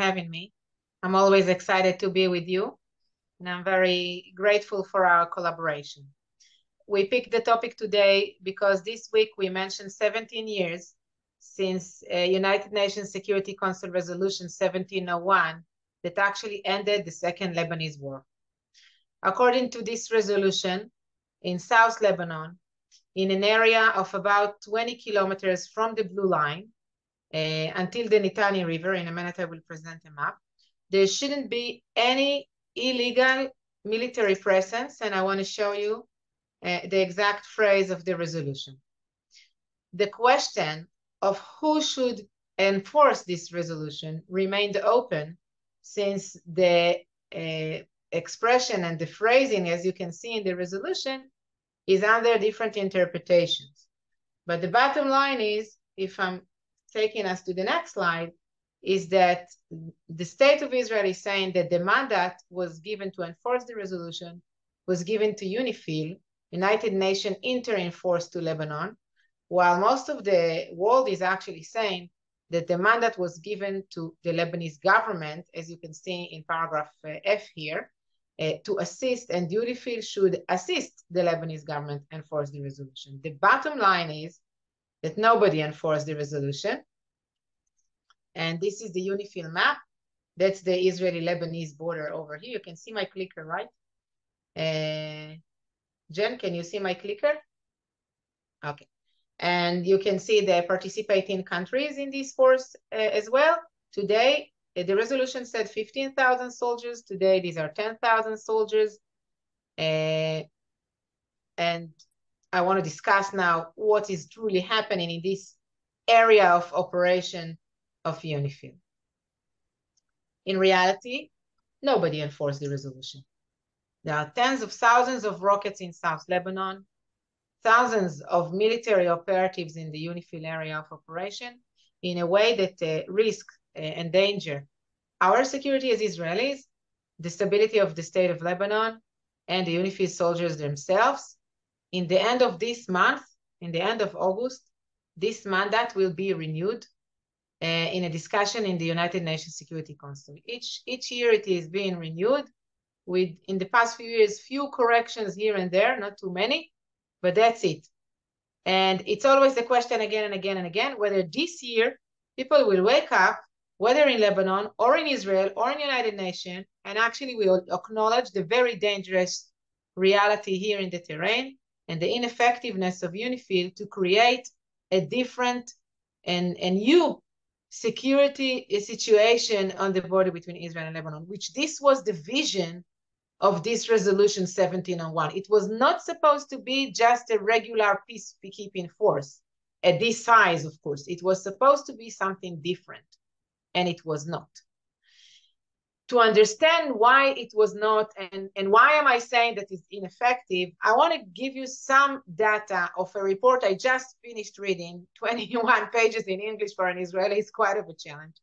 having me. I'm always excited to be with you, and I'm very grateful for our collaboration. We picked the topic today because this week we mentioned 17 years since uh, United Nations Security Council Resolution 1701 that actually ended the Second Lebanese War. According to this resolution, in South Lebanon, in an area of about 20 kilometers from the Blue Line, uh, until the Litani River. In a minute, I will present a map. There shouldn't be any illegal military presence, and I want to show you uh, the exact phrase of the resolution. The question of who should enforce this resolution remained open since the uh, expression and the phrasing, as you can see in the resolution, is under different interpretations. But the bottom line is, if I'm taking us to the next slide is that the state of Israel is saying that the mandate was given to enforce the resolution was given to UNIFIL, United Nations interim force to Lebanon, while most of the world is actually saying that the mandate was given to the Lebanese government, as you can see in paragraph uh, F here, uh, to assist, and UNIFIL should assist the Lebanese government enforce the resolution. The bottom line is that nobody enforced the resolution. And this is the UNIFIL map. That's the Israeli-Lebanese border over here. You can see my clicker, right? Uh, Jen, can you see my clicker? Okay. And you can see the participating countries in this force uh, as well. Today, uh, the resolution said 15,000 soldiers. Today, these are 10,000 soldiers. Uh, and I want to discuss now what is truly happening in this area of operation of UNIFIL. In reality, nobody enforced the resolution. There are tens of thousands of rockets in South Lebanon, thousands of military operatives in the UNIFIL area of operation in a way that uh, risk uh, and danger our security as Israelis, the stability of the state of Lebanon, and the UNIFIL soldiers themselves, in the end of this month, in the end of August, this mandate will be renewed uh, in a discussion in the United Nations Security Council. Each, each year it is being renewed with, in the past few years, few corrections here and there, not too many, but that's it. And it's always the question again and again and again, whether this year people will wake up, whether in Lebanon or in Israel or in the United Nations, and actually will acknowledge the very dangerous reality here in the terrain and the ineffectiveness of UNIFIL to create a different and, and new security situation on the border between Israel and Lebanon, which this was the vision of this resolution 1701. It was not supposed to be just a regular peacekeeping force at this size, of course. It was supposed to be something different, and it was not to understand why it was not and, and why am I saying that it's ineffective, I want to give you some data of a report I just finished reading, 21 pages in English for an Israeli is quite of a challenge.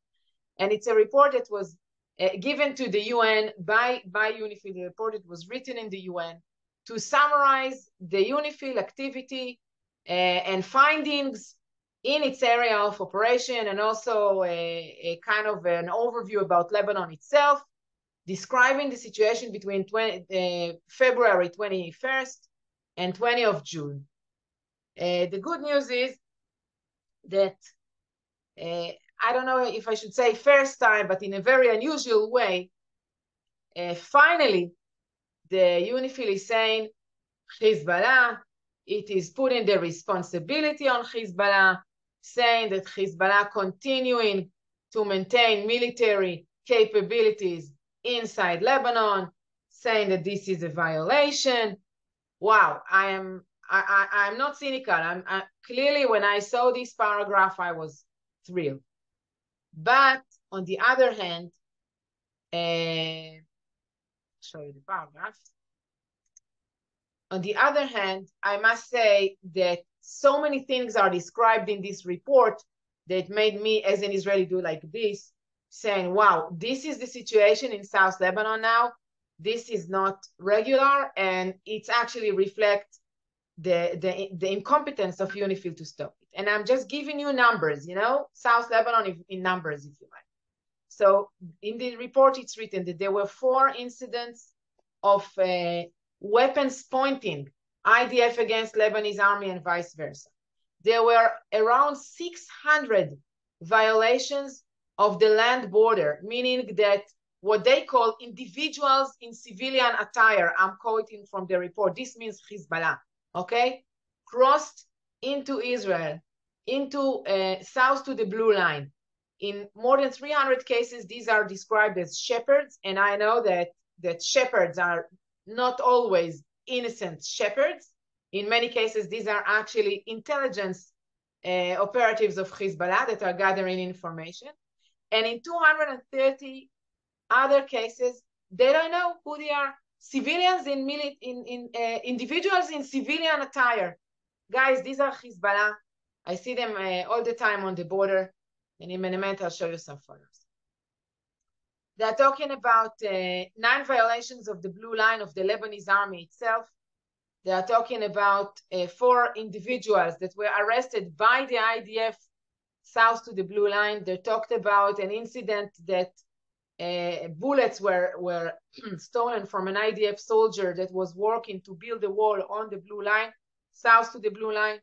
And it's a report that was uh, given to the UN by, by UNIFIL. The report that was written in the UN to summarize the UNIFIL activity uh, and findings in its area of operation and also a, a, kind of an overview about Lebanon itself, describing the situation between 20, uh, February 21st and 20 of June. Uh, the good news is that uh, I don't know if I should say first time, but in a very unusual way, uh, finally, the UNIFIL is saying Hezbollah, it is putting the responsibility on Hezbollah saying that Hezbollah continuing to maintain military capabilities inside Lebanon, saying that this is a violation. Wow, I am I, I am not cynical. I'm I, clearly when I saw this paragraph, I was thrilled. But on the other hand, uh, show you the paragraph. On the other hand, I must say that so many things are described in this report that made me, as an Israeli, do like this, saying, wow, this is the situation in South Lebanon now. This is not regular, and it's actually reflect the, the, the incompetence of UNIFIL to stop it. And I'm just giving you numbers, you know, South Lebanon in numbers, if you like. So in the report, it's written that there were four incidents of uh, weapons pointing IDF against Lebanese army and vice versa. There were around 600 violations of the land border, meaning that what they call individuals in civilian attire, I'm quoting from the report, this means Hezbollah, okay, crossed into Israel, into uh, south to the blue line. In more than 300 cases, these are described as shepherds, and I know that, that shepherds are not always innocent shepherds. In many cases, these are actually intelligence uh, operatives of Hezbollah that are gathering information. And in 230 other cases, they don't know who they are. Civilians in, mili- in, in uh, individuals in civilian attire. Guys, these are Hezbollah. I see them uh, all the time on the border. And in a minute, I'll show you some photos. They're talking about uh, nine violations of the blue line of the Lebanese army itself. They are talking about uh, four individuals that were arrested by the IDF south to the blue line. They talked about an incident that uh, bullets were, were stolen from an IDF soldier that was working to build a wall on the blue line, south to the blue line.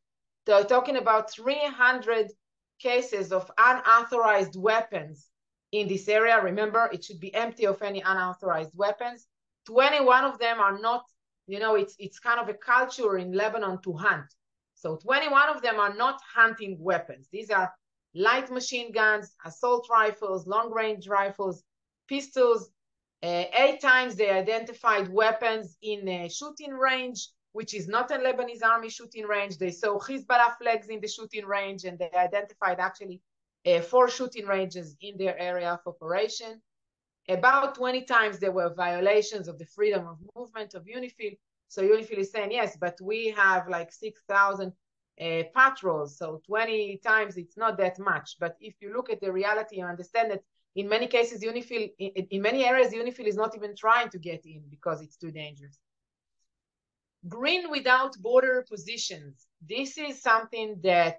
They're talking about 300 cases of unauthorized weapons in this area. Remember, it should be empty of any unauthorized weapons. 21 of them are not, you know, it's it's kind of a culture in Lebanon to hunt. So 21 of them are not hunting weapons. These are light machine guns, assault rifles, long range rifles, pistols. Uh, eight times they identified weapons in a shooting range, which is not a Lebanese army shooting range. They saw Hezbollah flags in the shooting range and they identified actually uh, four shooting ranges in their area of operation. About 20 times there were violations of the freedom of movement of UNIFIL. So UNIFIL is saying, yes, but we have like 6,000 uh, patrols. So 20 times it's not that much. But if you look at the reality, you understand that in many cases, UNIFIL, in, in many areas, UNIFIL is not even trying to get in because it's too dangerous. Green without border positions. This is something that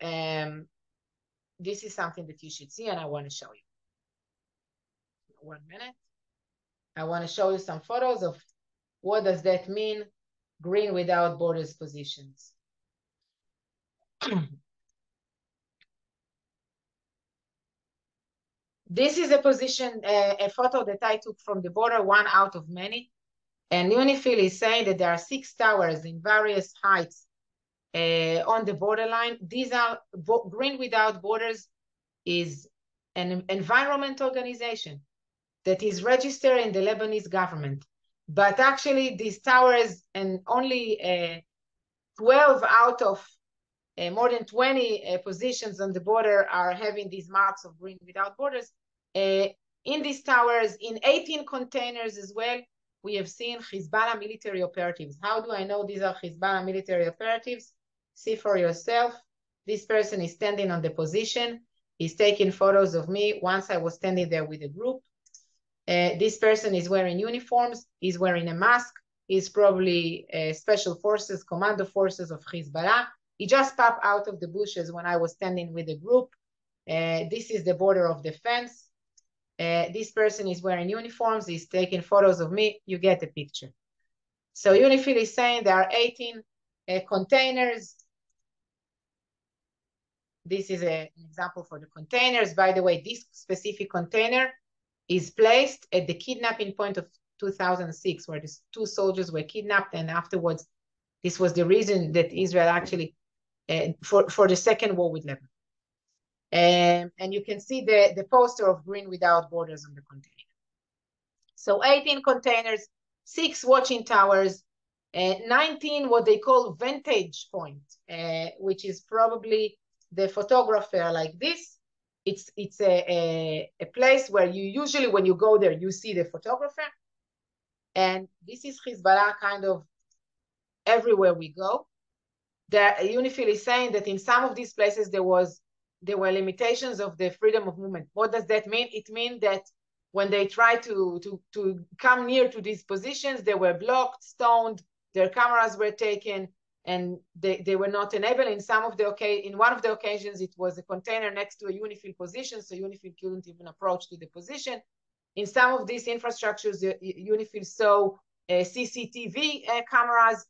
um, this is something that you should see and I want to show you. One minute. I want to show you some photos of what does that mean, green without borders positions. this is a position, uh, a photo that I took from the border, one out of many. And UNIFIL is saying that there are six towers in various heights uh, on the borderline. These are Green Without Borders is an environment organization that is registered in the Lebanese government. But actually, these towers and only uh, 12 out of uh, more than 20 uh, positions on the border are having these marks of Green Without Borders. Uh, in these towers, in 18 containers as well, we have seen Hezbollah military operatives. How do I know these are Hezbollah military operatives? See for yourself. This person is standing on the position. He's taking photos of me once I was standing there with a group. Uh, this person is wearing uniforms. He's wearing a mask. He's probably uh, special forces, commando forces of Hezbollah. He just popped out of the bushes when I was standing with a group. Uh, this is the border of the fence. Uh, this person is wearing uniforms. He's taking photos of me. You get the picture. So UNIFIL is saying there are 18 uh, containers this is a, an example for the containers. By the way, this specific container is placed at the kidnapping point of 2006, where these two soldiers were kidnapped, and afterwards, this was the reason that Israel actually uh, for for the second war with Lebanon. Um, and you can see the the poster of Green Without Borders on the container. So 18 containers, six watching towers, uh, 19 what they call vantage point, uh, which is probably the photographer like this. It's it's a, a, a place where you usually when you go there you see the photographer, and this is Hezbollah kind of everywhere we go. The UNIFIL is saying that in some of these places there was there were limitations of the freedom of movement. What does that mean? It means that when they try to to to come near to these positions, they were blocked, stoned, their cameras were taken, and they, they were not enabled. In some of the okay, in one of the occasions, it was a container next to a UNIFIL position, so UNIFIL couldn't even approach to the position. In some of these infrastructures, UNIFIL saw uh, CCTV uh, cameras.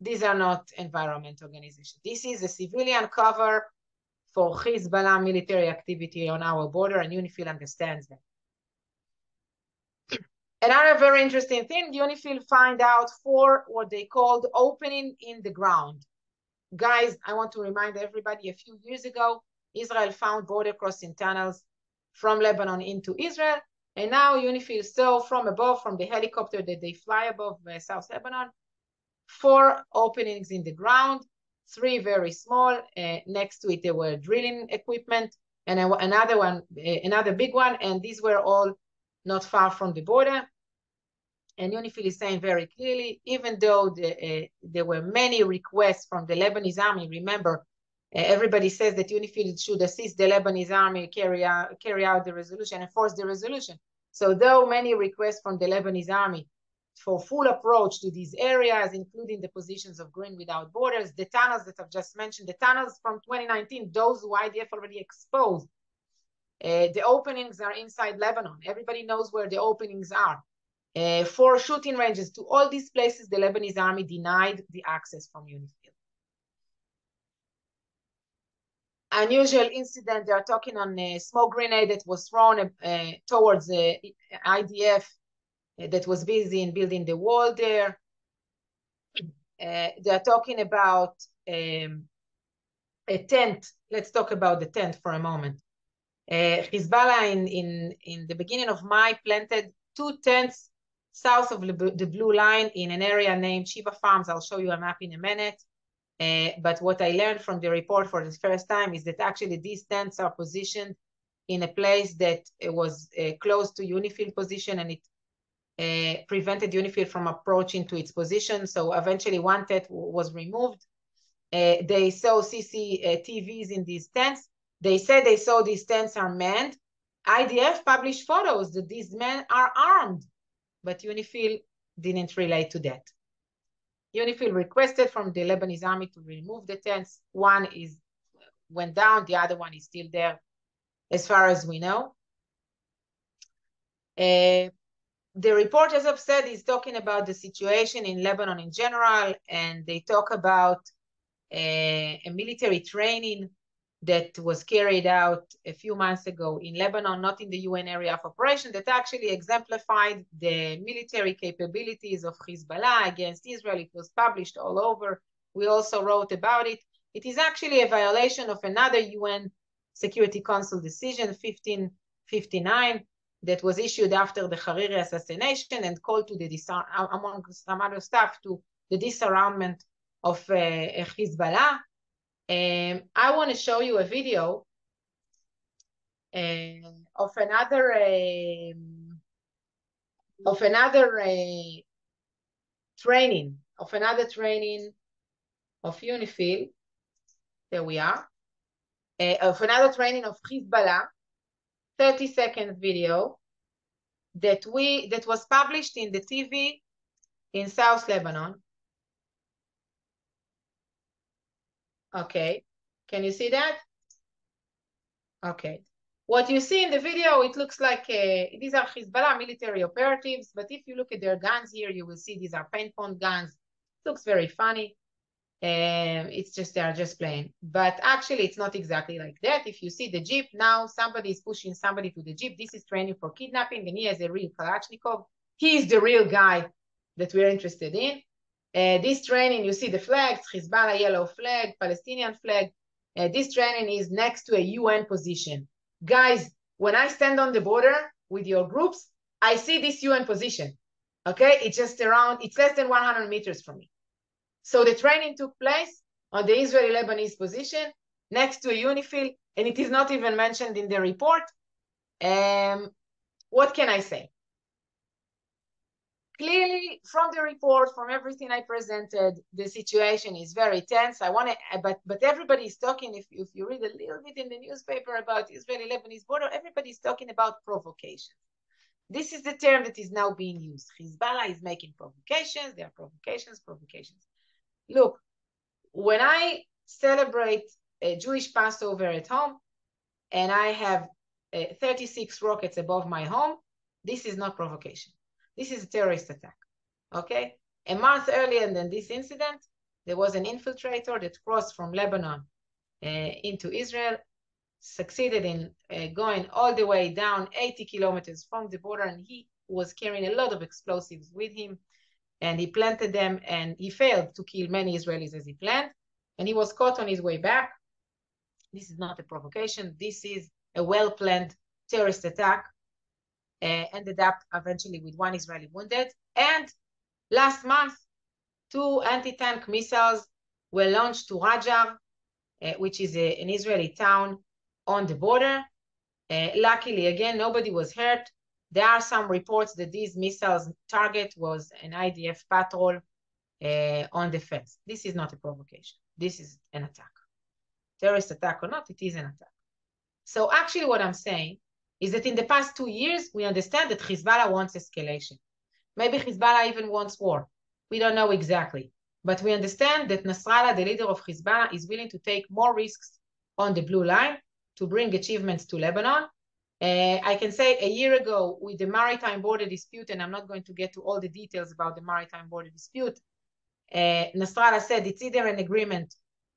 These are not environment organizations. This is a civilian cover for Hezbollah military activity on our border, and UNIFIL understands that. Another very interesting thing, UNIFIL find out for what they called opening in the ground. Guys, I want to remind everybody, a few years ago, Israel found border crossing tunnels from Lebanon into Israel. And now UNIFIL saw from above, from the helicopter that they fly above uh, South Lebanon, four openings in the ground, three very small. Uh, next to it, there were drilling equipment, and another one, uh, another big one, and these were all not far from the border. And UNIFIL is saying very clearly, even though the, uh, there were many requests from the Lebanese army, remember, uh, everybody says that UNIFIL should assist the Lebanese army carry out, carry out the resolution, and enforce the resolution. So though many requests from the Lebanese army for full approach to these areas, including the positions of Green Without Borders, the tunnels that I've just mentioned, the tunnels from 2019, those who IDF already exposed, uh, the openings are inside Lebanon. Everybody knows where the openings are. Uh, for shooting ranges to all these places, the Lebanese army denied the access from UNIFIL. Unusual incident, they are talking on a smoke grenade that was thrown uh, towards the IDF uh, that was busy in building the wall there. Uh, they are talking about um, a tent. Let's talk about the tent for a moment. Uh, Hezbollah in, in, in the beginning of May planted two tents south of the blue line in an area named Shebaa Farms. I'll show you a map in a minute. Uh, but what I learned from the report for the first time is that actually these tents are positioned in a place that was uh, close to UNIFIL position and it uh, prevented UNIFIL from approaching to its position. So eventually one tent was removed. They saw CCTVs in these tents. They said they saw these tents are manned. IDF published photos that these men are armed but UNIFIL didn't relate to that. UNIFIL requested from the Lebanese army to remove the tents. One is went down, the other one is still there, as far as we know. Uh, the report, as I've said, is talking about the situation in Lebanon in general, and they talk about uh, a military training that was carried out a few months ago in Lebanon, not in the UN area of operation, that actually exemplified the military capabilities of Hezbollah against Israel. It was published all over. We also wrote about it. It is actually a violation of another UN Security Council decision, 1559, that was issued after the Hariri assassination and called to the disar- among some other stuff to the disarmament of uh, Hezbollah um, I want to show you a video uh, of another uh, of another uh, training of another training of UNIFIL. There we are. Uh, of another training of Hezbollah, 30 second video that we that was published in the TV in South Lebanon Okay, can you see that? Okay. What you see in the video, it looks like uh, these are Hezbollah military operatives, but if you look at their guns here, you will see these are paintball guns. It looks very funny. Um, it's just, they are just playing. But actually, it's not exactly like that. If you see the Jeep, now somebody is pushing somebody to the Jeep. This is training for kidnapping, and he has a real Kalashnikov. He is the real guy that we're interested in. Uh, this training, you see the flags, Hezbollah yellow flag, Palestinian flag. Uh, this training is next to a UN position. Guys, when I stand on the border with your groups, I see this UN position. Okay, it's just around, it's less than 100 meters from me. So the training took place on the Israeli-Lebanese position next to a UNIFIL, and it is not even mentioned in the report. Um, what can I say? Clearly from the report, from everything I presented, the situation is very tense. I want to, but but everybody is talking. If if you read a little bit in the newspaper about Israeli-Lebanese border, everybody is talking about provocation. This is the term that is now being used. Hezbollah is making provocations. There are provocations, provocations. Look, when I celebrate a Jewish Passover at home and I have uh, 36 rockets above my home, this is not provocation. This is a terrorist attack. Okay? A month earlier than this incident, there was an infiltrator that crossed from Lebanon uh, into Israel, succeeded in uh, going all the way down 80 kilometers from the border, and he was carrying a lot of explosives with him, and he planted them, and he failed to kill many Israelis as he planned, and he was caught on his way back. This is not a provocation. This is a well-planned terrorist attack, uh, ended up eventually with one Israeli wounded. And last month, two anti-tank missiles were launched to Ghajar, uh, which is a, an Israeli town on the border. Uh, luckily, again, nobody was hurt. There are some reports that these missiles target was an IDF patrol uh, on the fence. This is not a provocation. This is an attack. Terrorist attack or not, it is an attack. So actually what I'm saying is that in the past two years, we understand that Hezbollah wants escalation. Maybe Hezbollah even wants war. We don't know exactly. But we understand that Nasrallah, the leader of Hezbollah, is willing to take more risks on the blue line to bring achievements to Lebanon. Uh, I can say a year ago with the maritime border dispute, and I'm not going to get to all the details about the maritime border dispute, uh, Nasrallah said it's either an agreement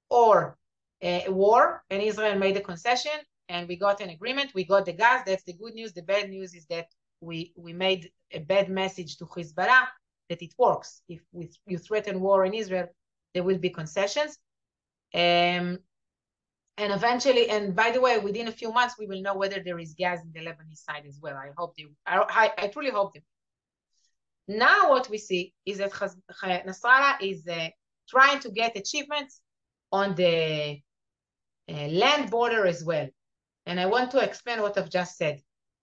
or a war, and Israel made a concession, and we got an agreement. We got the gas. That's the good news. The bad news is that we we made a bad message to Hezbollah that it works. If we, you threaten war in Israel, there will be concessions. Um, and eventually, and by the way, within a few months, we will know whether there is gas in the Lebanese side as well. I hope they, I, I, truly hope they. Now what we see is that Nasrallah is uh, trying to get achievements on the uh, land border as well. And I want to explain what I've just said.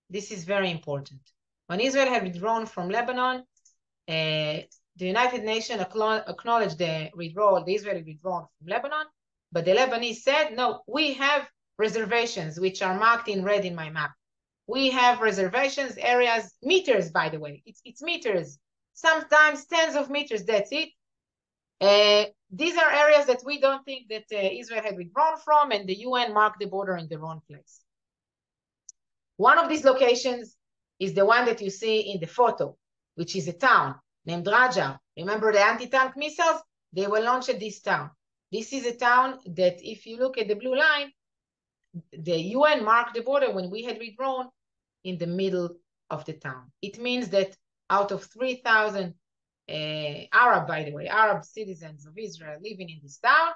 This is very important. When Israel had withdrawn from Lebanon, uh, the United Nations acknowledged the withdrawal, the Israeli withdrawal from Lebanon, but the Lebanese said, no, we have reservations, which are marked in red in my map. We have reservations, areas, meters, by the way. It's, it's meters, sometimes tens of meters, that's it. Uh, these are areas that we don't think that uh, Israel had withdrawn from, and the UN marked the border in the wrong place. One of these locations is the one that you see in the photo, which is a town named Ghajar. Remember the anti-tank missiles? They were launched at this town. This is a town that if you look at the blue line, the UN marked the border when we had withdrawn in the middle of the town. It means that out of 3,000 uh, Arab, by the way, Arab citizens of Israel living in this town,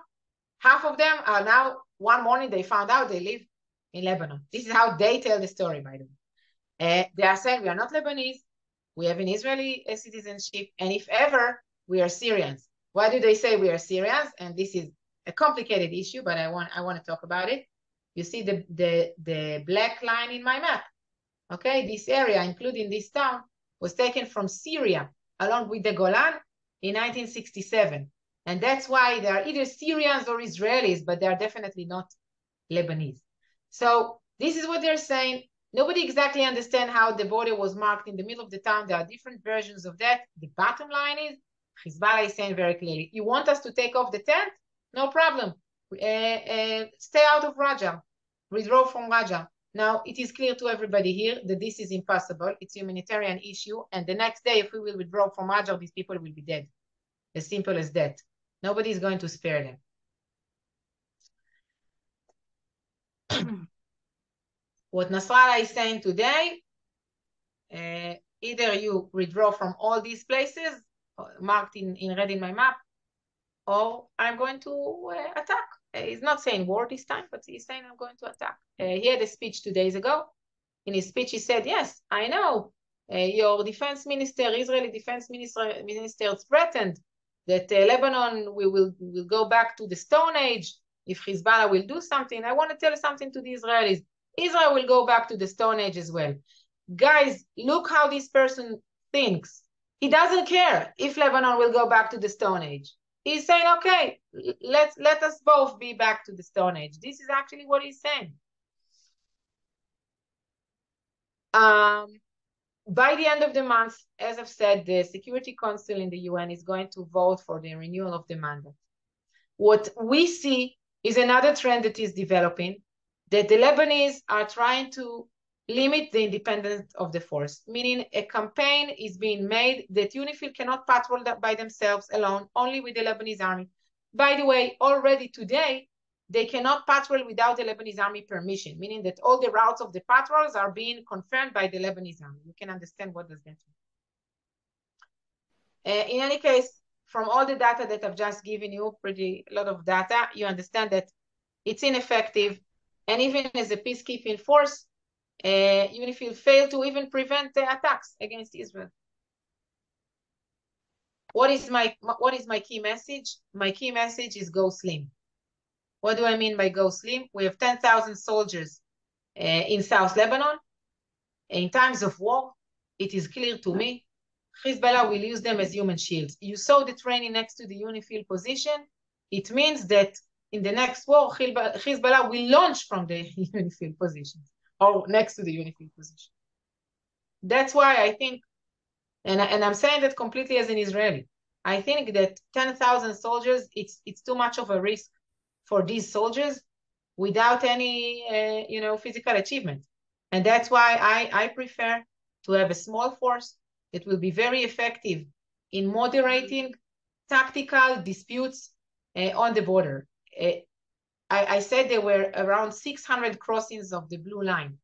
half of them are now, one morning they found out they live in Lebanon. This is how they tell the story, by the way. Uh, they are saying we are not Lebanese, we have an Israeli uh, citizenship, and if ever, we are Syrians. Why do they say we are Syrians? And this is a complicated issue, but I want I want to talk about it. You see the the the black line in my map. Okay, this area, including this town, was taken from Syria along with the Golan in 1967. And that's why they are either Syrians or Israelis, but they are definitely not Lebanese. So this is what they're saying. Nobody exactly understand how the border was marked in the middle of the town. There are different versions of that. The bottom line is Hezbollah is saying very clearly, you want us to take off the tent? No problem. Uh, uh, stay out of Ghajar. Withdraw from Ghajar. Now, it is clear to everybody here that this is impossible. It's a humanitarian issue. And the next day, if we will withdraw from Ghajar, these people will be dead. As simple as that. Nobody is going to spare them. what Nasrallah is saying today, uh, either you withdraw from all these places marked in, in red in my map, or I'm going to uh, attack. Uh, he's not saying war this time, but he's saying I'm going to attack. Uh, he had a speech two days ago. In his speech, he said, yes, I know uh, your defense minister, Israeli defense minister, minister threatened that uh, Lebanon we will, will go back to the Stone Age if Hezbollah will do something. I want to tell something to the Israelis. Israel will go back to the Stone Age as well. Guys, look how this person thinks. He doesn't care if Lebanon will go back to the Stone Age. He's saying, okay, let's let us both be back to the Stone Age. This is actually what he's saying. Um, by the end of the month, as I've said, the Security Council in the UN is going to vote for the renewal of the mandate. What we see is another trend that is developing, that the Lebanese are trying to limit the independence of the force, meaning a campaign is being made that UNIFIL cannot patrol by themselves alone, only with the Lebanese army. By the way, already today, they cannot patrol without the Lebanese army permission, meaning that all the routes of the patrols are being confirmed by the Lebanese army. You can understand what does that mean. Uh, in any case, from all the data that I've just given you, pretty a lot of data, you understand that it's ineffective. And even as a peacekeeping force, uh, you fail to even prevent the attacks against Israel. What is my what is my key message? My key message is go slim. What do I mean by go slim? We have 10,000 soldiers uh, in South Lebanon. In times of war, it is clear to me, Hezbollah will use them as human shields. You saw the training next to the UNIFIL position. It means that in the next war, Hezbollah will launch from the UNIFIL positions or next to the UNIFIL position. That's why I think, and, and I'm saying that completely as an Israeli, I think that 10,000 soldiers, it's, it's too much of a risk for these soldiers without any, uh, you know, physical achievement. And that's why I, I prefer to have a small force that will be very effective in moderating tactical disputes uh, on the border. Uh, I, I, said there were around 600 crossings of the blue line.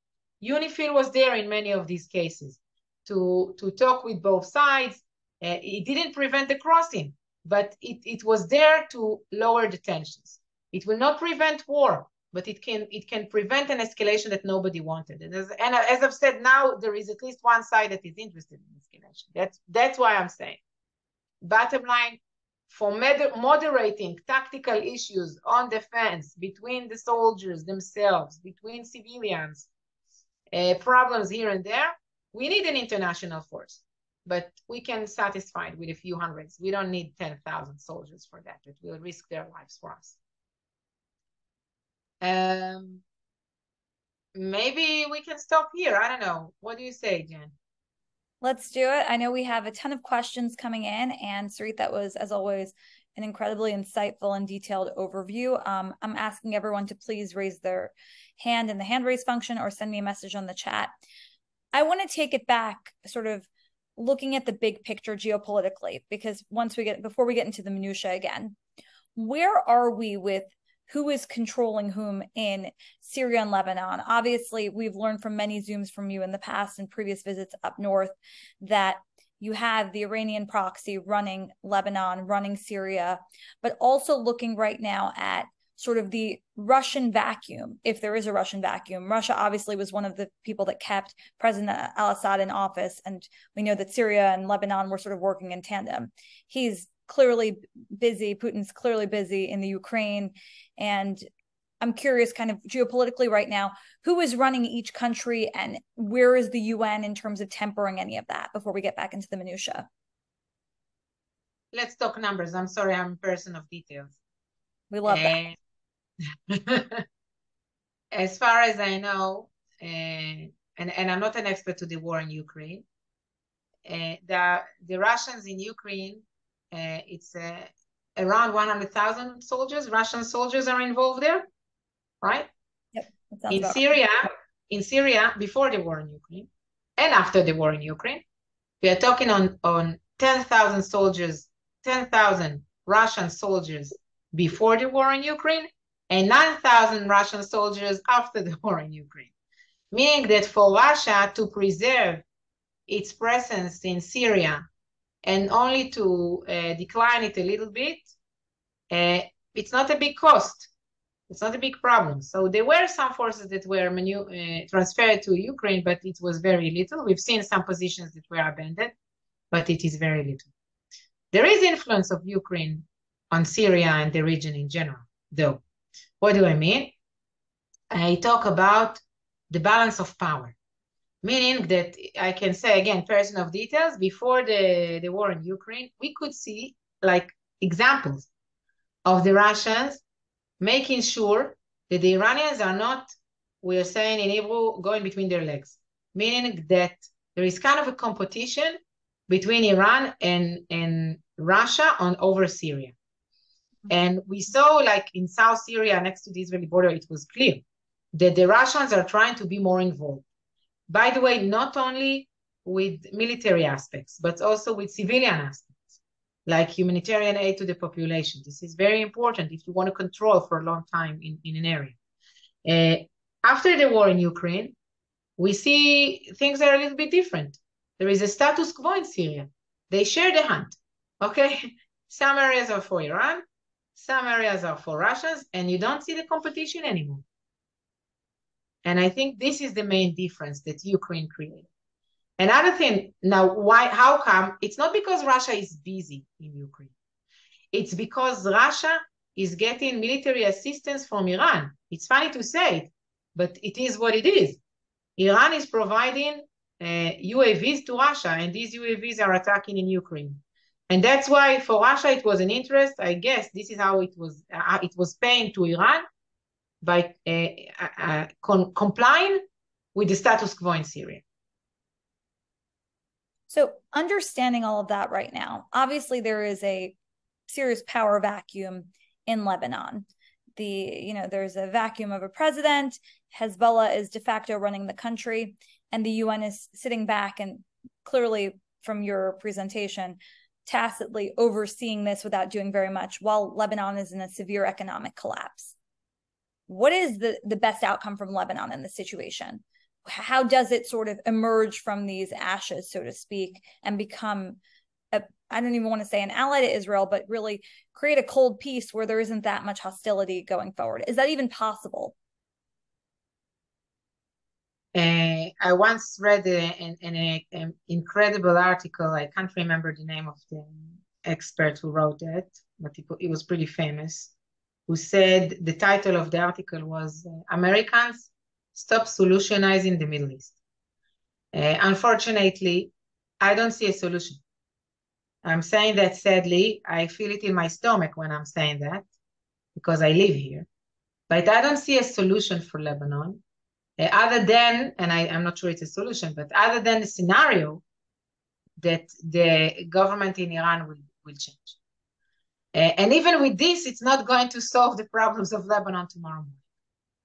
UNIFIL was there in many of these cases to, to talk with both sides. Uh, it didn't prevent the crossing, but it, it was there to lower the tensions. It will not prevent war, but it can it can prevent an escalation that nobody wanted. And as, and as I've said, now there is at least one side that is interested in escalation. That's that's why I'm saying. Bottom line, for moderating tactical issues on defense between the soldiers themselves, between civilians, uh, problems here and there, we need an international force. But we can satisfy it with a few hundreds. We don't need 10,000 soldiers for that. It will risk their lives for us. Um, maybe we can stop here. I don't know. What do you say, Jen? Let's do it. I know we have a ton of questions coming in, and Sarit, that was, as always, an incredibly insightful and detailed overview. Um, I'm asking everyone to please raise their hand in the hand raise function or send me a message on the chat. I want to take it back, sort of looking at the big picture geopolitically, because once we get before we get into the minutia again, where are we with who is controlling whom in Syria and Lebanon. Obviously, we've learned from many Zooms from you in the past and previous visits up north that you have the Iranian proxy running Lebanon, running Syria, but also looking right now at sort of the Russian vacuum, if there is a Russian vacuum. Russia obviously was one of the people that kept President al Assad in office. And we know that Syria and Lebanon were sort of working in tandem. He's clearly busy. Putin's clearly busy in the Ukraine. And I'm curious, kind of geopolitically right now, who is running each country and where is the UN in terms of tempering any of that before we get back into the minutia? Let's talk numbers. I'm sorry, I'm a person of details. We love uh, that. as far as I know, uh, and, and I'm not an expert to the war in Ukraine, uh, the, the Russians in Ukraine it's uh, around 100,000 soldiers, Russian soldiers are involved there, right? Yep. In Syria, in Syria, before the war in Ukraine and after the war in Ukraine, we are talking on, on 10,000 soldiers, 10,000 Russian soldiers before the war in Ukraine and 9,000 Russian soldiers after the war in Ukraine. Meaning that for Russia to preserve its presence in Syria and only to uh, decline it a little bit, uh, it's not a big cost. It's not a big problem. So there were some forces that were uh, transferred to Ukraine, but it was very little. We've seen some positions that were abandoned, but it is very little. There is influence of Ukraine on Syria and the region in general, though. What do I mean? I talk about the balance of power meaning that I can say again, person of details, before the, the war in Ukraine, we could see like examples of the Russians making sure that the Iranians are not, we are saying in Hebrew, going between their legs, meaning that there is kind of a competition between Iran and, and Russia on over Syria. Mm-hmm. And we saw, like in South Syria, next to the Israeli border, it was clear that the Russians are trying to be more involved. By the way, not only with military aspects, but also with civilian aspects, like humanitarian aid to the population. This is very important if you want to control for a long time in, in an area. Uh, after the war in Ukraine, we see things are a little bit different. There is a status quo in Syria. They share the hunt. Okay, some areas are for Iran, some areas are for Russians, and you don't see the competition anymore. And I think this is the main difference that Ukraine created. Another thing, now, why? How come? It's not because Russia is busy in Ukraine. It's because Russia is getting military assistance from Iran. It's funny to say it, but it is what it is. Iran is providing uh, UAVs to Russia, and these UAVs are attacking in Ukraine. And that's why for Russia it was an interest. I guess this is how it was. Uh, it was paying to Iran by uh, con- complying with the status quo in Syria. So, understanding all of that right now, obviously there is a serious power vacuum in Lebanon. The you know there's a vacuum of a president. Hezbollah is de facto running the country, and the UN is sitting back and clearly, from your presentation, tacitly overseeing this without doing very much, while Lebanon is in a severe economic collapse what is the the best outcome from Lebanon in this situation? How does it sort of emerge from these ashes, so to speak, and become a, I don't even want to say an ally to Israel, but really create a cold peace where there isn't that much hostility going forward? Is that even possible? Uh, I once read an, an, incredible article. I can't remember the name of the expert who wrote it, but it, it was pretty famous who said the title of the article was uh, Americans Stop Solutionizing the Middle East. Uh, unfortunately, I don't see a solution. I'm saying that sadly. I feel it in my stomach when I'm saying that because I live here. But I don't see a solution for Lebanon uh, other than, and I, I'm not sure it's a solution, but other than the scenario that the government in Iran will, will change. And even with this, it's not going to solve the problems of Lebanon tomorrow morning.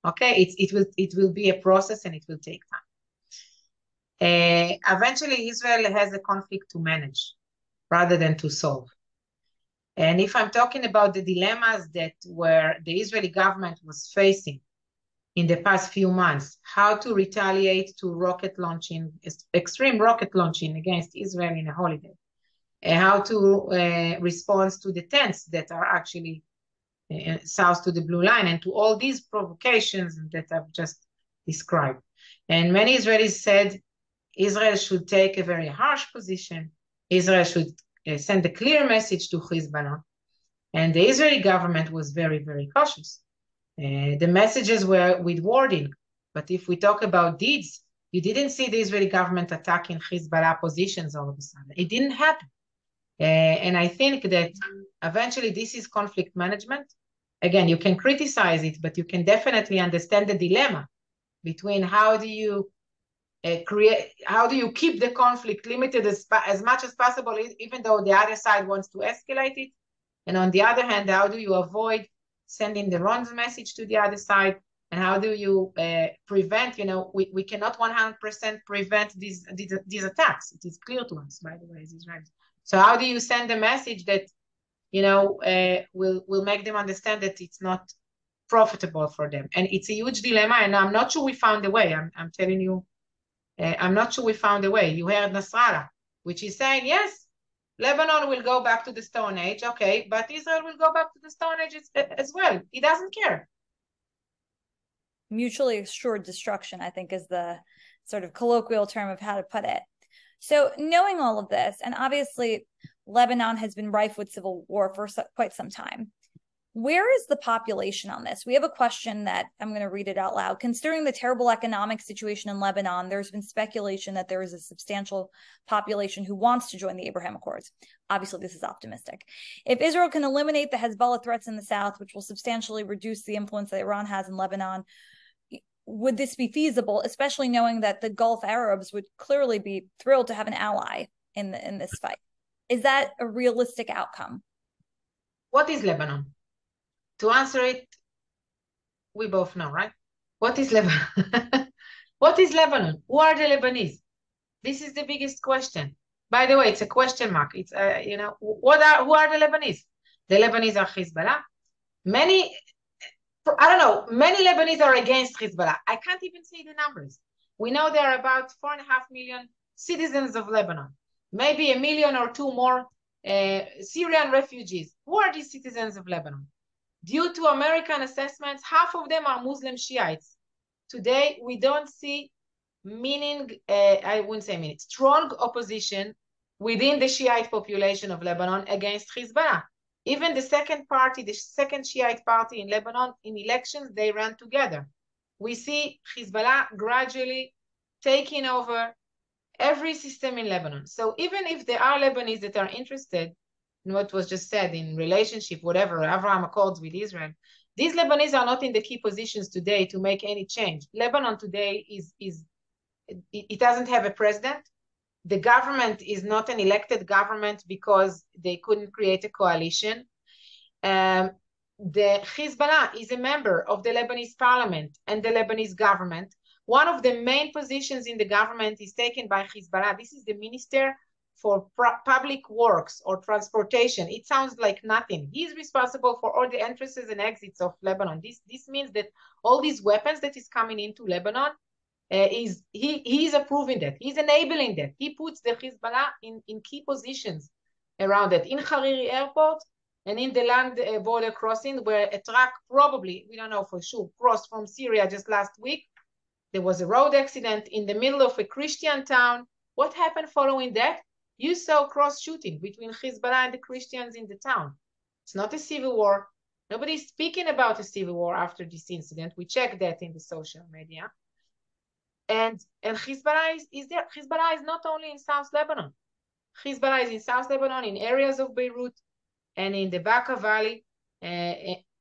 Okay, it, it will it will be a process and it will take time. Uh, eventually, Israel has a conflict to manage rather than to solve. And if I'm talking about the dilemmas that were the Israeli government was facing in the past few months, how to retaliate to rocket launching, extreme rocket launching against Israel in a holiday, how to uh, respond to the tents that are actually uh, south to the blue line and to all these provocations that I've just described. And many Israelis said Israel should take a very harsh position. Israel should uh, send a clear message to Hezbollah. And the Israeli government was very, very cautious. Uh, the messages were with wording. But if we talk about deeds, you didn't see the Israeli government attacking Hezbollah positions all of a sudden. It didn't happen. Uh, and I think that eventually this is conflict management. Again, you can criticize it, but you can definitely understand the dilemma between how do you uh, create, how do you keep the conflict limited as, as much as possible, even though the other side wants to escalate it. And on the other hand, how do you avoid sending the wrong message to the other side? And how do you uh, prevent, you know, we, we cannot 100% prevent these, these, these attacks. It is clear to us, by the way, as Israelis. So how do you send a message that you know uh, will will make them understand that it's not profitable for them? And it's a huge dilemma, and I'm not sure we found a way. I'm I'm telling you, uh, I'm not sure we found a way. You heard Nasrallah, which is saying yes. Lebanon will go back to the Stone Age, okay, but Israel will go back to the Stone Age as, as well. He doesn't care. Mutually assured destruction, I think, is the sort of colloquial term of how to put it. So, knowing all of this, and obviously Lebanon has been rife with civil war for so, quite some time. Where is the population on this? We have a question that I'm going to read it out loud. Considering the terrible economic situation in Lebanon, there's been speculation that there is a substantial population who wants to join the Abraham Accords. Obviously, this is optimistic. If Israel can eliminate the Hezbollah threats in the south, which will substantially reduce the influence that Iran has in Lebanon, would this be feasible, especially knowing that the Gulf Arabs would clearly be thrilled to have an ally in the, in this fight? Is that a realistic outcome? What is Lebanon? To answer it, we both know, right? What is Lebanon? what is Lebanon? Who are the Lebanese? This is the biggest question. By the way, it's a question mark. It's uh, you know what are who are the Lebanese? The Lebanese are Hezbollah. Many, I don't know. Many Lebanese are against Hezbollah. I can't even say the numbers. We know there are about four and a half million citizens of Lebanon, maybe a million or two more uh, Syrian refugees. Who are these citizens of Lebanon? Due to American assessments, half of them are Muslim Shiites. Today, we don't see meaning, uh, I wouldn't say meaning, strong opposition within the Shiite population of Lebanon against Hezbollah. Even the second party, the second Shiite party in Lebanon, in elections, they ran together. We see Hezbollah gradually taking over every system in Lebanon. So even if there are Lebanese that are interested in what was just said in relationship, whatever, Abraham Accords with Israel, these Lebanese are not in the key positions today to make any change. Lebanon today is is it, it doesn't have a president. The government is not an elected government because they couldn't create a coalition. Um, the Hezbollah is a member of the Lebanese parliament and the Lebanese government. One of the main positions in the government is taken by Hezbollah. This is the minister for public works or transportation. It sounds like nothing. He's responsible for all the entrances and exits of Lebanon. This this means that all these weapons that is coming into Lebanon uh, is he he's approving that. He's enabling that. He puts the Hezbollah in, in key positions around it. In Hariri airport and in the land uh, border crossing where a truck probably, we don't know for sure, crossed from Syria just last week. There was a road accident in the middle of a Christian town. What happened following that? You saw cross shooting between Hezbollah and the Christians in the town. It's not a civil war. Nobody's speaking about a civil war after this incident. We checked that in the social media. And and Hezbollah is, is there. Hezbollah is not only in South Lebanon. Hezbollah is in South Lebanon, in areas of Beirut, and in the Bekaa Valley, uh,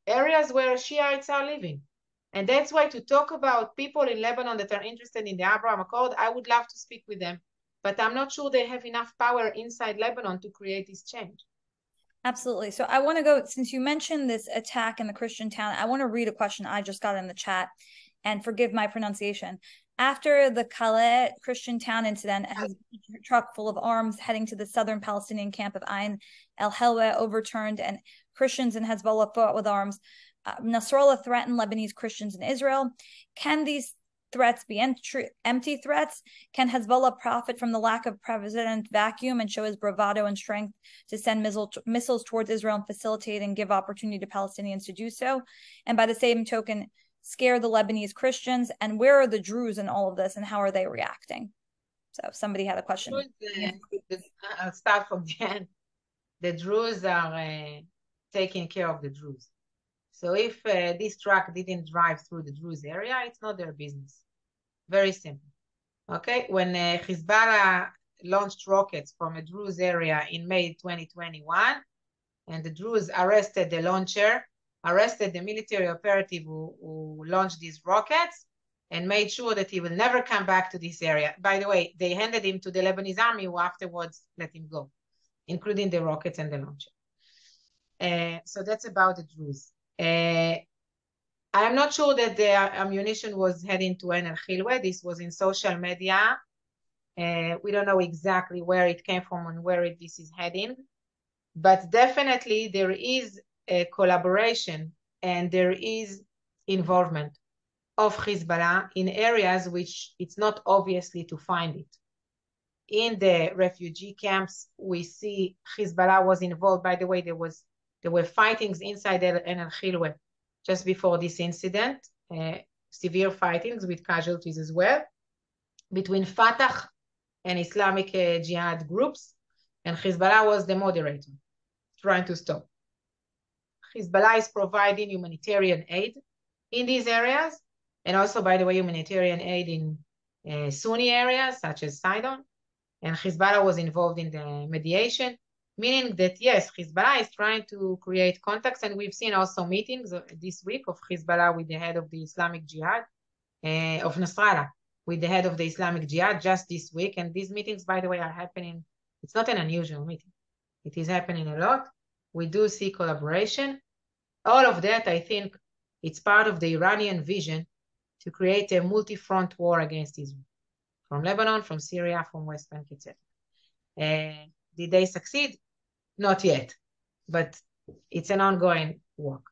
areas where Shiites are living. And that's why to talk about people in Lebanon that are interested in the Abraham Accord, I would love to speak with them. But I'm not sure they have enough power inside Lebanon to create this change. Absolutely. So I want to go, since you mentioned this attack in the Christian town, I want to read a question I just got in the chat and forgive my pronunciation. After the Khaled Christian town incident, a truck full of arms heading to the southern Palestinian camp of Ain el Helwa overturned, and Christians and Hezbollah fought with arms. Uh, Nasrallah threatened Lebanese Christians in Israel. Can these threats be empty threats? Can Hezbollah profit from the lack of president vacuum and show his bravado and strength to send missile, missiles towards Israel and facilitate and give opportunity to Palestinians to do so? And by the same token, scare the Lebanese Christians? And where are the Druze in all of this, and how are they reacting? So, if somebody had a question. I'll start from the end. The Druze are uh, taking care of the Druze. So, if uh, this truck didn't drive through the Druze area, it's not their business. Very simple. Okay, when uh, Hezbollah launched rockets from a Druze area in May 2021, and the Druze arrested the launcher arrested the military operative who, who launched these rockets and made sure that he will never come back to this area. By the way, they handed him to the Lebanese army who afterwards let him go, including the rockets and the launcher. Uh, so that's about the Druze. Uh, I am not sure that the ammunition was heading to Ain al This was in social media. Uh, we don't know exactly where it came from and where it, this is heading. But definitely there is collaboration and there is involvement of Hezbollah in areas which it's not obviously to find it. In the refugee camps, we see Hezbollah was involved. By the way, there was there were fightings inside El El Khilwe just before this incident, uh, severe fightings with casualties as well between Fatah and Islamic uh, Jihad groups, and Hezbollah was the moderator, trying to stop. Hezbollah is providing humanitarian aid in these areas, and also, by the way, humanitarian aid in uh, Sunni areas such as Sidon. And Hezbollah was involved in the mediation, meaning that yes, Hezbollah is trying to create contacts, and we've seen also meetings this week of Hezbollah with the head of the Islamic Jihad uh, of Nasrallah, with the head of the Islamic Jihad just this week. And these meetings, by the way, are happening. It's not an unusual meeting. It is happening a lot. We do see collaboration. All of that, I think it's part of the Iranian vision to create a multi-front war against Israel, from Lebanon, from Syria, from West Bank, etc. Uh, did they succeed? Not yet, but it's an ongoing work.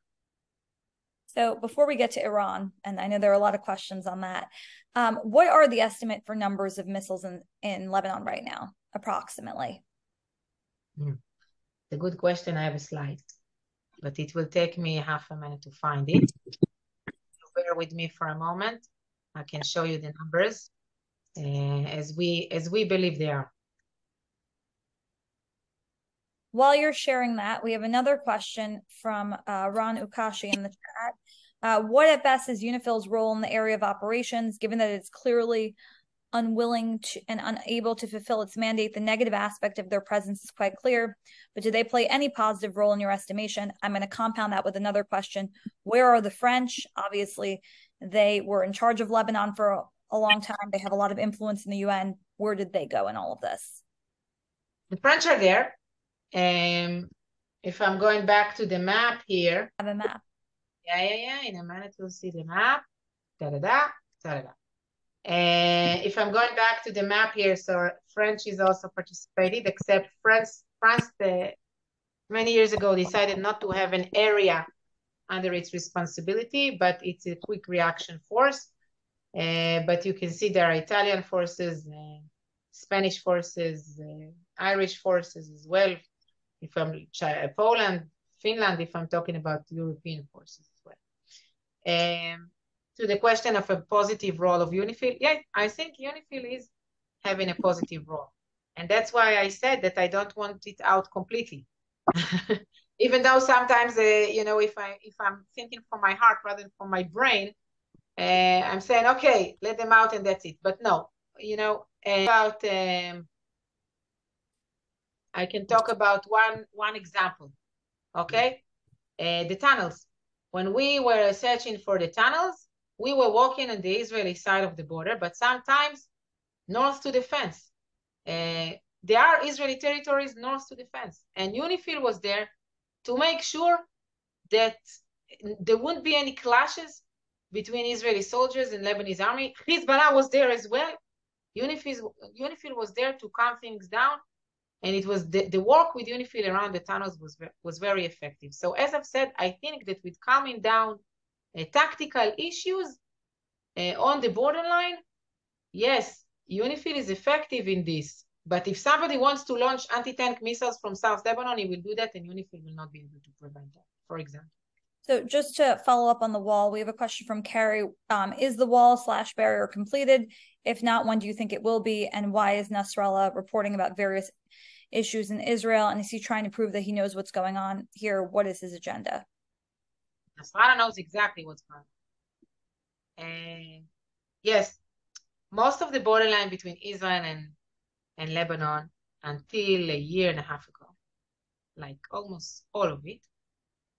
So before we get to Iran, and I know there are a lot of questions on that, um, what are the estimate for numbers of missiles in, in Lebanon right now, approximately? Hmm. It's a good question. I have a slide, but it will take me half a minute to find it. Bear with me for a moment. I can show you the numbers uh, as we as we believe they are. While you're sharing that, we have another question from uh, Ron Ukashi in the chat. Uh, what at best is UNIFIL's role in the area of operations, given that it's clearly unwilling to, and unable to fulfill its mandate? The negative aspect of their presence is quite clear, but do they play any positive role in your estimation? I'm going to compound that with another question. Where are the French? Obviously, they were in charge of Lebanon for a, a long time. They have a lot of influence in the UN. Where did they go in all of this? The French are there. Um, if I'm going back to the map here. I have a map. Yeah, yeah, yeah. In a minute, we'll see the map. Da da da, da da if I'm going back to the map here, so French is also participated, except France, France many years ago decided not to have an area under its responsibility, but it's a quick reaction force. Uh, but you can see there are Italian forces, uh, Spanish forces, uh, Irish forces as well, if I'm Poland, Finland, if I'm talking about European forces as well. Um, to the question of a positive role of UNIFIL, yeah, I think UNIFIL is having a positive role. And that's why I said that I don't want it out completely. Even though sometimes, uh, you know, if I if I'm thinking from my heart rather than from my brain, uh, I'm saying, okay, let them out and that's it. But no, you know, about um, I can talk about one one example. Okay, uh, the tunnels. When we were searching for the tunnels, we were walking on the Israeli side of the border, but sometimes north to the fence. Uh, there are Israeli territories north to the fence, and UNIFIL was there to make sure that there wouldn't be any clashes between Israeli soldiers and Lebanese army. Hezbollah was there as well. UNIFIL, UNIFIL was there to calm things down and it was the, the work with UNIFIL around the tunnels was was very effective. So as I've said, I think that with calming down tactical issues uh, on the borderline, yes, UNIFIL is effective in this. But if somebody wants to launch anti-tank missiles from South Lebanon, he will do that, and UNIFIL will not be able to prevent that, for example. So just to follow up on the wall, we have a question from Carrie. Um, is the wall slash barrier completed? If not, when do you think it will be? And why is Nasrallah reporting about various issues in Israel? And is he trying to prove that he knows what's going on here? What is his agenda? Nasrallah knows exactly what's going on. And yes, most of the borderline between Israel and, and Lebanon until a year and a half ago, like almost all of it,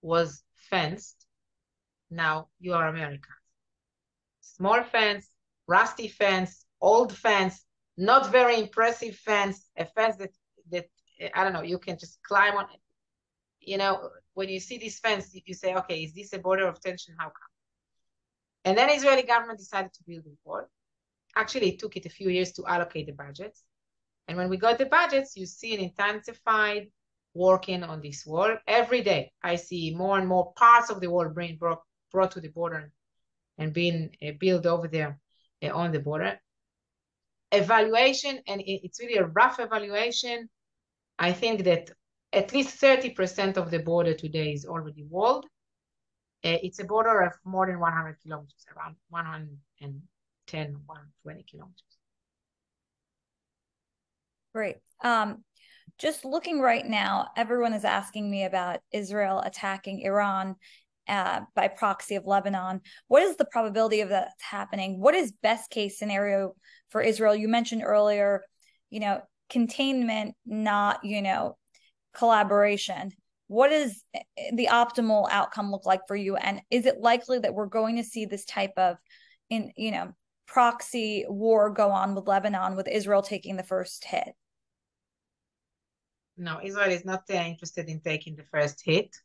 was fenced. Now you are Americans. Small fence, rusty fence, old fence, not very impressive fence, a fence that that I don't know, you can just climb on it. You know, when you see this fence, you say, okay, is this a border of tension? How come? And then Israeli government decided to build the wall. Actually, it took it a few years to allocate the budgets. And when we got the budgets, you see an intensified working on this wall. Every day, I see more and more parts of the wall being brought, brought to the border and being uh, built over there uh, on the border. Evaluation, and it's really a rough evaluation I think that at least 30% of the border today is already walled. Uh, it's a border of more than 100 kilometers, around 110, 120 kilometers. Great. Um, just looking right now, everyone is asking me about Israel attacking Iran uh, by proxy of Lebanon. What is the probability of that happening? What is best case scenario for Israel? You mentioned earlier, you know, containment, not, you know, collaboration. What does the optimal outcome look like for you? And is it likely that we're going to see this type of in, you know, proxy war go on with Lebanon with Israel taking the first hit? No, Israel is not uh, interested in taking the first hit.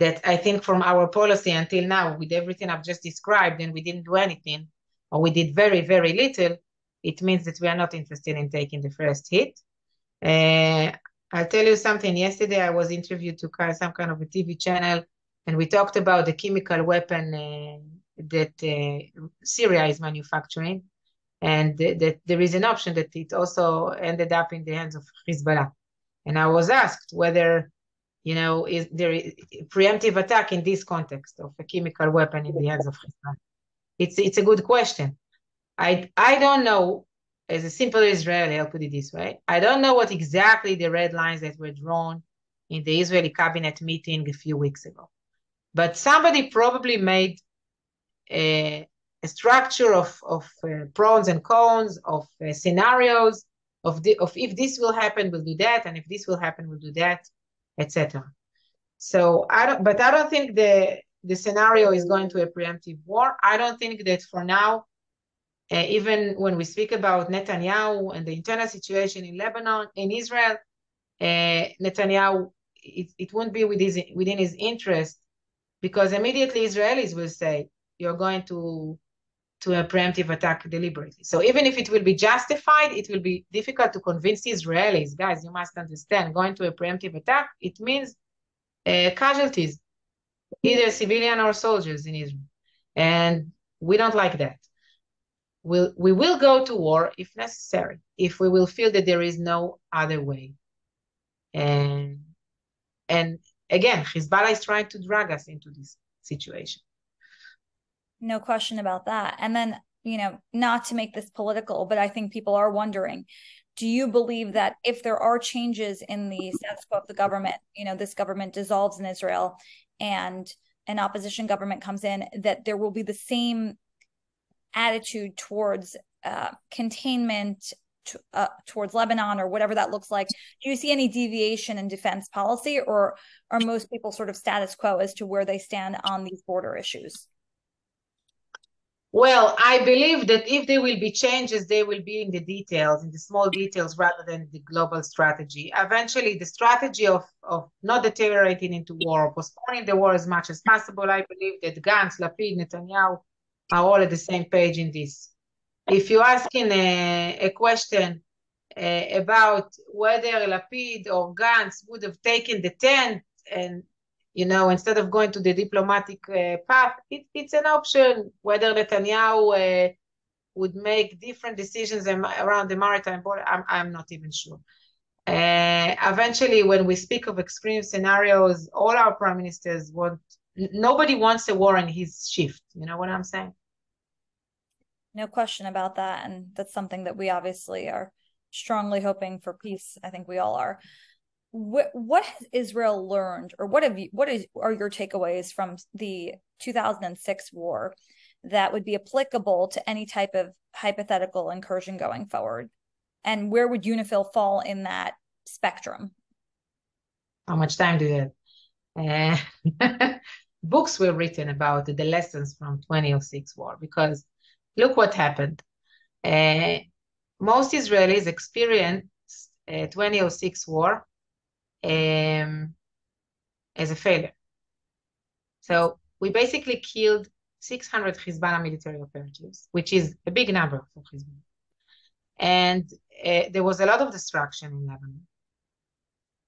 that I think from our policy until now, with everything I've just described, and we didn't do anything, or we did very, very little, it means that we are not interested in taking the first hit. Uh, I'll tell you something. Yesterday, I was interviewed to some kind of a TV channel, and we talked about the chemical weapon uh, that uh, Syria is manufacturing, and th that there is an option that it also ended up in the hands of Hezbollah. And I was asked whether you know, is there is preemptive attack in this context of a chemical weapon in the hands of Hezbollah? It's it's a good question. I I don't know. As a simple Israeli, I'll put it this way: I don't know what exactly the red lines that were drawn in the Israeli cabinet meeting a few weeks ago, but somebody probably made a, a structure of of uh, pros and cons of uh, scenarios of the of if this will happen, we'll do that, and if this will happen, we'll do that etc. So I don't, but I don't think the the scenario is going to a preemptive war. I don't think that for now, uh, even when we speak about Netanyahu and the internal situation in Lebanon, in Israel, uh, Netanyahu, it, it won't be with his, within his interest because immediately Israelis will say, you're going to to a preemptive attack deliberately. So even if it will be justified, it will be difficult to convince Israelis, guys, you must understand, going to a preemptive attack, it means uh, casualties, either civilian or soldiers in Israel. And we don't like that. We'll, we will go to war if necessary, if we will feel that there is no other way. And, and again, Hezbollah is trying to drag us into this situation. No question about that. And then, you know, not to make this political, but I think people are wondering do you believe that if there are changes in the status quo of the government, you know, this government dissolves in Israel and an opposition government comes in, that there will be the same attitude towards uh, containment uh, towards Lebanon or whatever that looks like. Do you see any deviation in defense policy, or are most people sort of status quo as to where they stand on these border issues? Well, I believe that if there will be changes, they will be in the details, in the small details, rather than the global strategy. Eventually, the strategy of, of not deteriorating into war, postponing the war as much as possible, I believe that Gantz, Lapid, Netanyahu are all at the same page in this. If you're asking a, a question uh, about whether Lapid or Gantz would have taken the tent and you know, instead of going to the diplomatic uh, path, it, it's an option. Whether Netanyahu uh, would make different decisions around the maritime border, I'm, I'm not even sure. Uh, eventually, when we speak of extreme scenarios, all our prime ministers want, nobody wants a war in his shift. You know what I'm saying? No question about that. And that's something that we obviously are strongly hoping for peace. I think we all are what what has Israel learned, or what have you? What is are your takeaways from the 2006 war that would be applicable to any type of hypothetical incursion going forward? And where would UNIFIL fall in that spectrum? How much time do you have? Uh, books were written about the lessons from 2006 war because look what happened. Uh, most Israelis experienced uh, 2006 war um, as a failure. So we basically killed 600 Hezbollah military operatives, which is a big number for Hezbollah. And uh, there was a lot of destruction in Lebanon.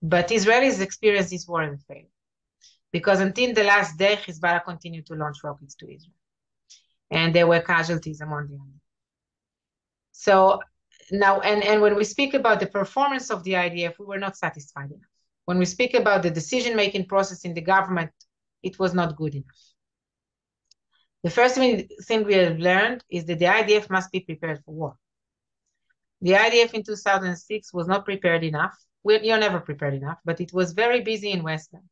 But Israelis experienced this war as a failure. Because until the last day, Hezbollah continued to launch rockets to Israel. And there were casualties among the enemy. So now, and, and when we speak about the performance of the IDF, we were not satisfied enough when we speak about the decision-making process in the government, it was not good enough. The first thing we have learned is that the IDF must be prepared for war. The IDF in 2006 was not prepared enough. Well, you're never prepared enough, but it was very busy in West Bank.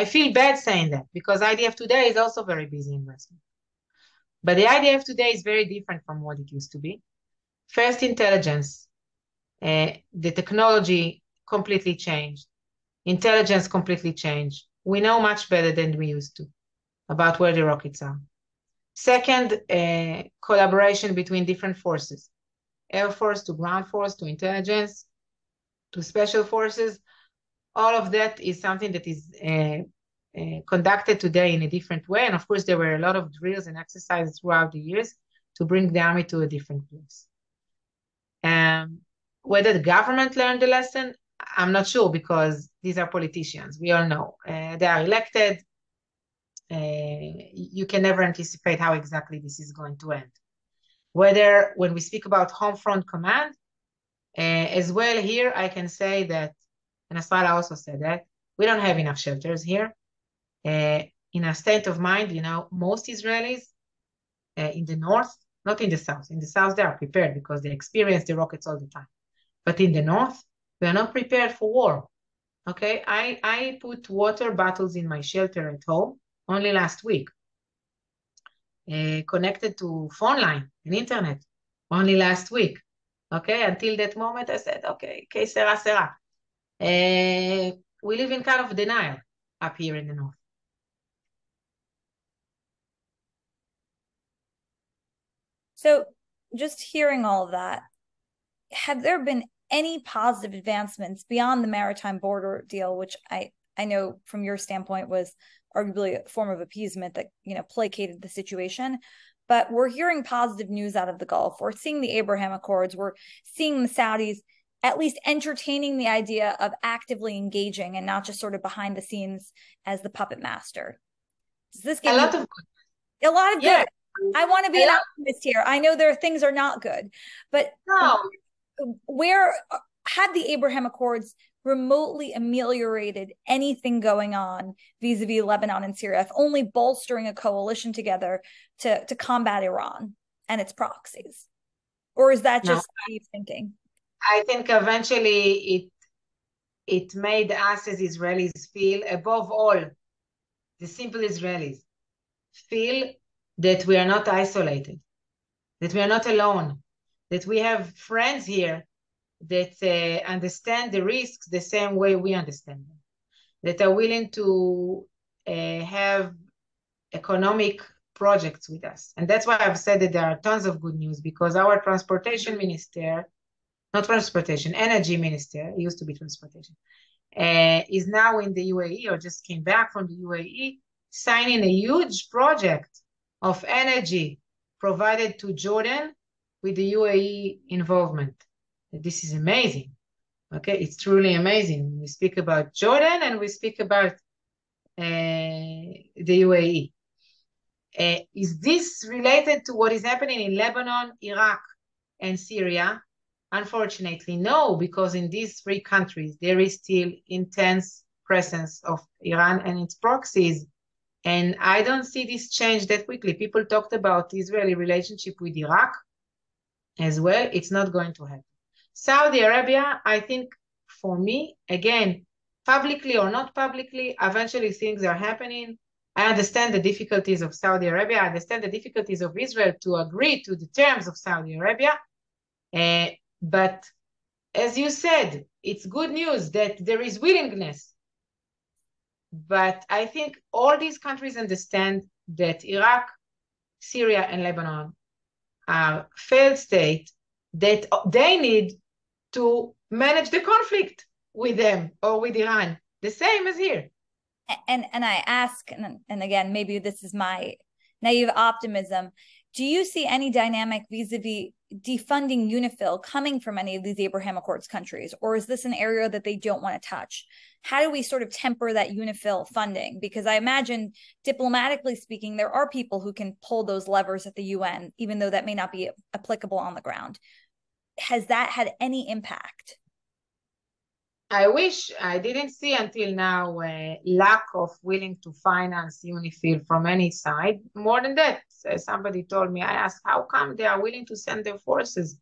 I feel bad saying that because IDF today is also very busy in West But the IDF today is very different from what it used to be. First, intelligence. Uh, the technology completely changed. Intelligence completely changed. We know much better than we used to about where the rockets are. Second, uh, collaboration between different forces air force to ground force to intelligence to special forces. All of that is something that is uh, uh, conducted today in a different way. And of course, there were a lot of drills and exercises throughout the years to bring the army to a different place. Um, whether the government learned the lesson, I'm not sure because these are politicians. We all know uh, they are elected. Uh, you can never anticipate how exactly this is going to end. Whether when we speak about home front command, uh, as well here, I can say that, and Nasrallah also said that, we don't have enough shelters here. Uh, in a state of mind, you know, most Israelis uh, in the north, not in the south, in the south they are prepared because they experience the rockets all the time. But in the north, we are not prepared for war. Okay, I, I put water bottles in my shelter at home only last week. Uh, connected to phone line and internet only last week. Okay, until that moment I said, okay, sera, sera. Uh, we live in kind of denial up here in the north. So just hearing all of that, have there been any positive advancements beyond the maritime border deal, which I, I know from your standpoint was arguably a form of appeasement that, you know, placated the situation. But we're hearing positive news out of the Gulf. We're seeing the Abraham Accords. We're seeing the Saudis at least entertaining the idea of actively engaging and not just sort of behind the scenes as the puppet master. Does this give a lot of a lot of yeah. good? I want to be an optimist here. I know there are things are not good, but no. where had the Abraham Accords remotely ameliorated anything going on vis-a-vis Lebanon and Syria, if only bolstering a coalition together to to combat Iran and its proxies? Or is that just no. naive thinking? I think eventually it it made us as Israelis feel, above all, the simple Israelis, feel that we are not isolated, that we are not alone, that we have friends here that uh, understand the risks the same way we understand them, that are willing to uh, have economic projects with us. And that's why I've said that there are tons of good news because our transportation minister not transportation, energy minister, used to be transportation, uh, is now in the UAE or just came back from the UAE, signing a huge project of energy provided to Jordan with the UAE involvement. This is amazing. Okay, it's truly amazing. We speak about Jordan and we speak about uh, the UAE. Uh, is this related to what is happening in Lebanon, Iraq, and Syria? Unfortunately, no, because in these three countries, there is still intense presence of Iran and its proxies. And I don't see this change that quickly. People talked about Israeli relationship with Iraq as well. It's not going to happen. Saudi Arabia, I think for me, again, publicly or not publicly, eventually things are happening. I understand the difficulties of Saudi Arabia. I understand the difficulties of Israel to agree to the terms of Saudi Arabia. Uh, but as you said, it's good news that there is willingness. But I think all these countries understand that Iraq, Syria, and Lebanon are failed state that they need to manage the conflict with them or with Iran, the same as here. And and I ask, and, and again, maybe this is my naive optimism. Do you see any dynamic vis-a-vis defunding UNIFIL coming from any of these Abraham Accords countries, or is this an area that they don't want to touch? How do we sort of temper that UNIFIL funding? Because I imagine, diplomatically speaking, there are people who can pull those levers at the UN, even though that may not be applicable on the ground. Has that had any impact? I wish I didn't see until now a lack of willing to finance UNIFIL from any side. More than that, somebody told me, I asked, how come they are willing to send their forces?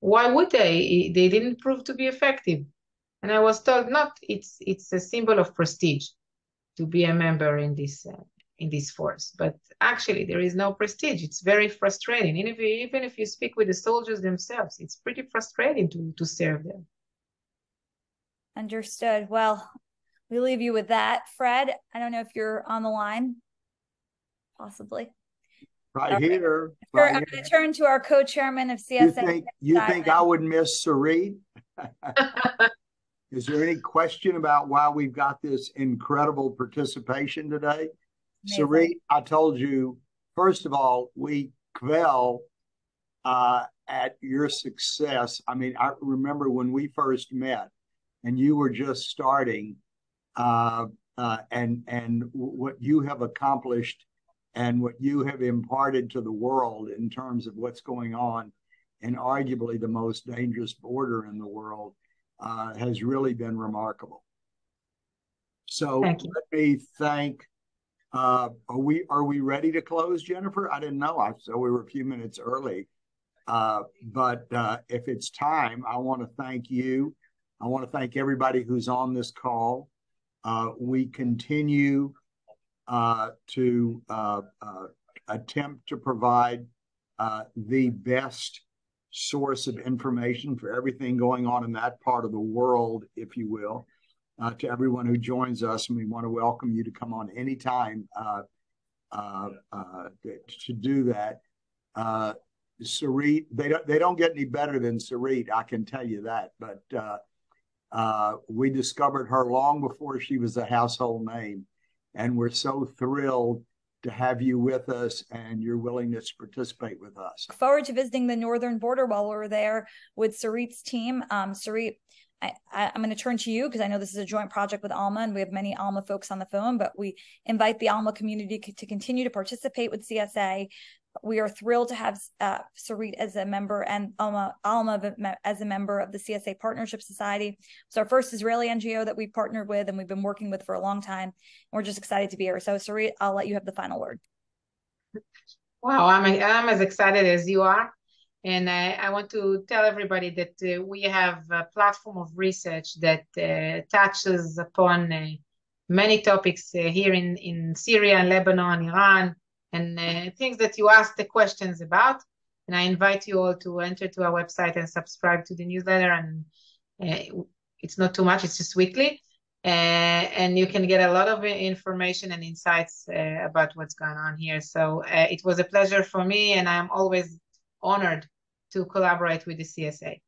Why would they? They didn't prove to be effective. And I was told, not, it's, it's a symbol of prestige to be a member in this, uh, in this force. But actually, there is no prestige. It's very frustrating. Even if you, even if you speak with the soldiers themselves, it's pretty frustrating to, to serve them. Understood. Well, we leave you with that. Fred, I don't know if you're on the line. Possibly. Right here. Right I'm going to turn to our co-chairman of CSA. You think, you think I would miss Sarit? Is there any question about why we've got this incredible participation today? Sarit, I told you, first of all, we quell uh, at your success. I mean, I remember when we first met and you were just starting uh, uh, and and what you have accomplished and what you have imparted to the world in terms of what's going on in arguably the most dangerous border in the world uh, has really been remarkable. So let me thank. Uh, are we are we ready to close, Jennifer? I didn't know. I so we were a few minutes early. Uh, but uh, if it's time, I want to thank you. I want to thank everybody who's on this call. Uh, we continue to uh, uh, attempt to provide the best source of information for everything going on in that part of the world, if you will, to everyone who joins us. And we want to welcome you to come on anytime to do that. Sarit, they don't they don't get any better than Sarit, I can tell you that. But uh, uh, we discovered her long before she was a household name, and we're so thrilled to have you with us and your willingness to participate with us. Look forward to visiting the northern border while we're there with Sarit's team. Um, Sarit, I, am going to turn to you because I know this is a joint project with Alma and we have many Alma folks on the phone, but we invite the Alma community to continue to participate with CSA we are thrilled to have uh, Sarit as a member and Alma, Alma as a member of the CSA Partnership Society. It's our first Israeli NGO that we've partnered with and we've been working with for a long time. We're just excited to be here. So, Sarit, I'll let you have the final word. Wow, I'm, I'm as excited as you are. And I, I want to tell everybody that uh, we have a platform of research that uh, touches upon uh, many topics uh, here in, in Syria, Lebanon, Iran, and uh, things that you ask the questions about. And I invite you all to enter to our website and subscribe to the newsletter. And uh, it's not too much; it's just weekly, uh, and you can get a lot of information and insights uh, about what's going on here. So uh, it was a pleasure for me, and I'm always honored to collaborate with the CSA.